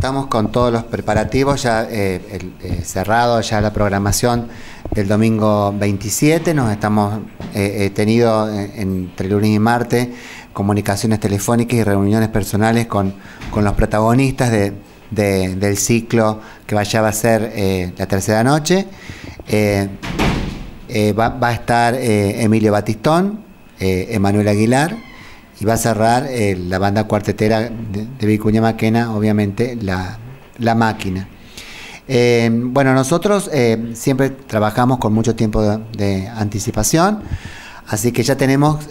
Estamos con todos los preparativos, ya eh, eh, cerrado ya la programación del domingo 27. Nos estamos eh, tenido entre lunes y martes comunicaciones telefónicas y reuniones personales con, los protagonistas del ciclo que vaya a ser la tercera noche. Va, a estar Emilio Batistón, Emanuel Aguilar y va a cerrar eh, la banda cuartetera de, Vicuña Maquena, obviamente la, máquina. Eh, bueno, nosotros eh, siempre trabajamos con mucho tiempo de, anticipación, así que ya tenemos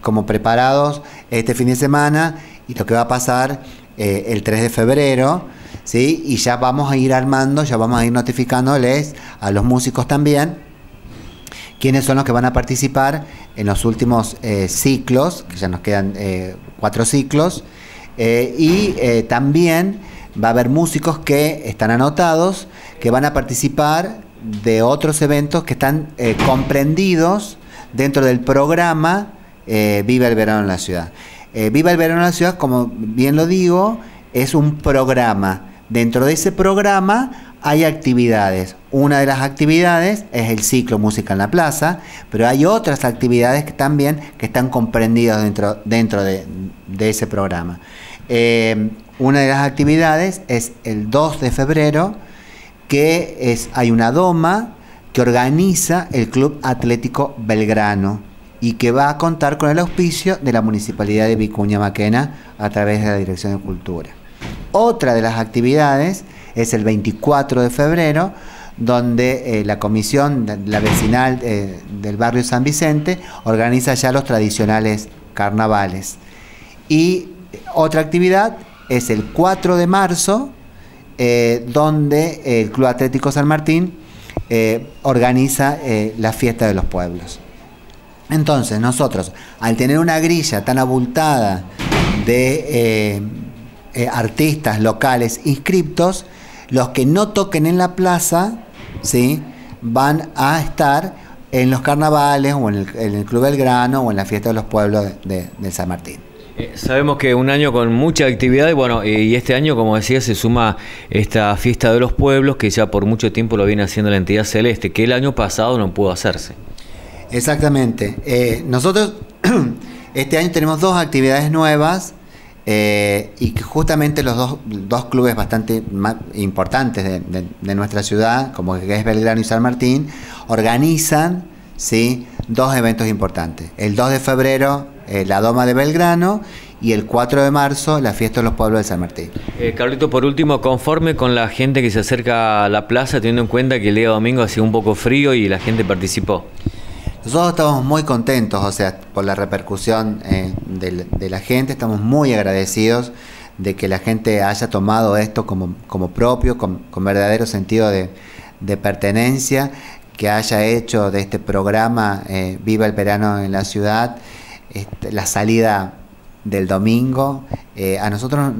como preparados este fin de semana y lo que va a pasar el 3 de febrero, ¿sí? y ya vamos a ir armando, ya vamos a ir notificándoles a los músicos también quiénes son los que van a participar en los últimos eh, ciclos, que ya nos quedan eh, cuatro ciclos, eh, y también va a haber músicos que están anotados, que van a participar de otros eventos que están comprendidos dentro del programa Viva el Verano en la Ciudad. Viva el Verano en la Ciudad, como bien lo digo, es un programa. Dentro de ese programa hay actividades. Una de las actividades es el ciclo Música en la Plaza, pero hay otras actividades que también que están comprendidas dentro, dentro de, ese programa. Eh, una de las actividades es el 2 de febrero, que es, hay una doma que organiza el Club Atlético Belgrano y que va a contar con el auspicio de la Municipalidad de Vicuña Maquena a través de la Dirección de Cultura. Otra de las actividades es el 24 de febrero, donde eh, la comisión, la vecinal eh, del barrio San Vicente, organiza ya los tradicionales carnavales. Y otra actividad es el 4 de marzo, eh, donde el Club Atlético San Martín organiza la fiesta de los pueblos. Entonces, nosotros, al tener una grilla tan abultada de artistas locales inscriptos, los que no toquen en la plaza, ¿sí? van a estar en los carnavales o en el, Club Belgrano o en la fiesta de los pueblos de, San Martín. Eh, sabemos que un año con mucha actividad y bueno, y este año, como decía, se suma esta fiesta de los pueblos que ya por mucho tiempo lo viene haciendo la entidad celeste, que el año pasado no pudo hacerse. Exactamente. Eh, nosotros este año tenemos dos actividades nuevas eh, y que justamente los dos, clubes bastante importantes de, nuestra ciudad, como es Belgrano y San Martín, organizan ¿sí? dos eventos importantes. El 2 de febrero, eh, la Doma de Belgrano, y el 4 de marzo, la fiesta de los pueblos de San Martín. Eh, Carlito, por último, conforme con la gente que se acerca a la plaza, teniendo en cuenta que el día domingo hacía un poco frío y la gente participó. Nosotros estamos muy contentos, o sea, por la repercusión eh, de, la gente, estamos muy agradecidos de que la gente haya tomado esto como, propio, con, verdadero sentido de, pertenencia, que haya hecho de este programa eh, Viva el Verano en la Ciudad este, la salida del domingo. Eh, a nosotros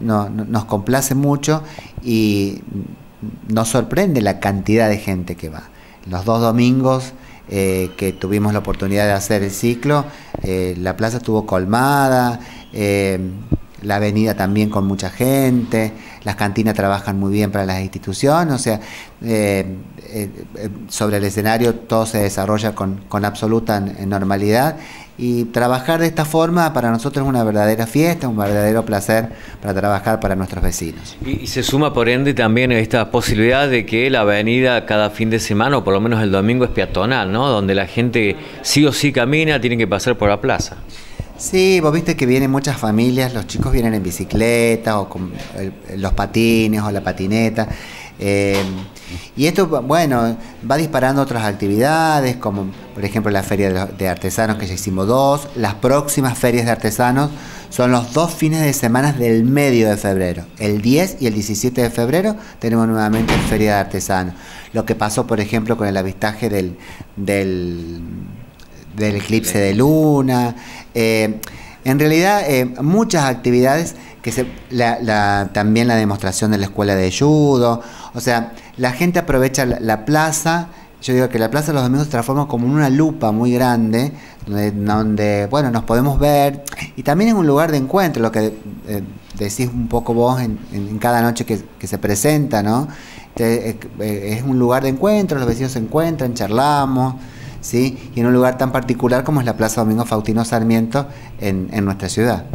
nos complace mucho y nos sorprende la cantidad de gente que va. Los dos domingos eh, que tuvimos la oportunidad de hacer el ciclo, eh, la plaza estuvo colmada, eh, la avenida también con mucha gente, las cantinas trabajan muy bien para las instituciones, o sea, sobre el escenario todo se desarrolla con, con absoluta normalidad y trabajar de esta forma para nosotros es una verdadera fiesta, un verdadero placer para trabajar para nuestros vecinos. Y, se suma por ende también esta posibilidad de que la avenida cada fin de semana, o por lo menos el domingo, es peatonal, ¿no? Donde la gente sí o sí camina, tiene que pasar por la plaza. Sí, vos viste que vienen muchas familias, los chicos vienen en bicicleta o con los patines o la patineta. Eh, y esto, bueno, va disparando otras actividades, como por ejemplo la Feria de Artesanos, que ya hicimos dos. Las próximas ferias de artesanos son los dos fines de semana del medio de febrero. El 10 y el 17 de febrero tenemos nuevamente Feria de Artesanos. Lo que pasó, por ejemplo, con el avistaje del, del, eclipse de luna. Eh, en realidad, eh, muchas actividades que se, también la demostración de la escuela de judo, o sea, la gente aprovecha la, plaza yo digo que la Plaza de los Domingos se transforma como una lupa muy grande, donde, bueno, nos podemos ver, y también es un lugar de encuentro, lo que eh, decís un poco vos en, cada noche que, se presenta, ¿no? Eh, es un lugar de encuentro, los vecinos se encuentran, charlamos, ¿sí? Y en un lugar tan particular como es la Plaza Domingo Faustino Sarmiento en, en nuestra ciudad.